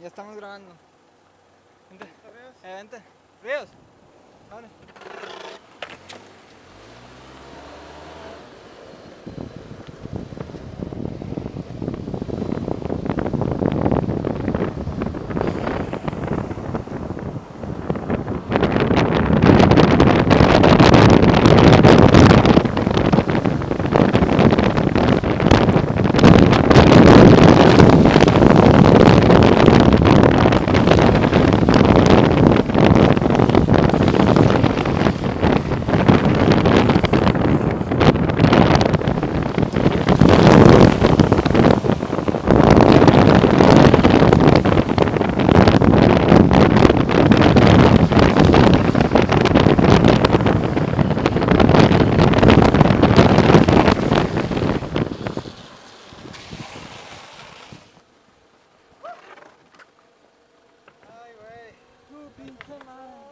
Ya estamos grabando. Vente. Ríos? Eh, vente. Ríos. Vale. Come on.